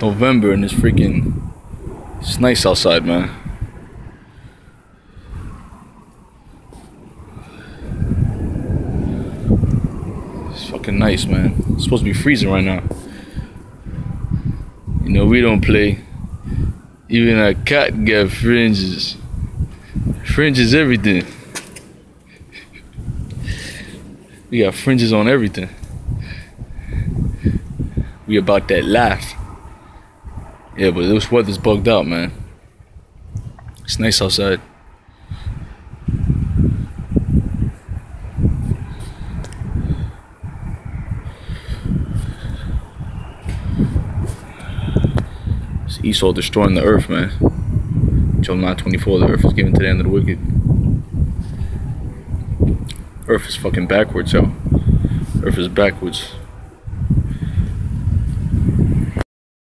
November and it's freaking. It's nice outside, man. It's fucking nice, man. It's supposed to be freezing right now. You know, we don't play. Even a cat get fringes. Fringes everything. We got fringes on everything. We about that life. Yeah, but this weather's bugged out, man. It's nice outside. It's Esau destroying the earth, man. Job 924, the earth is given to the end of the wicked. Earth is fucking backwards, yo. Earth is backwards.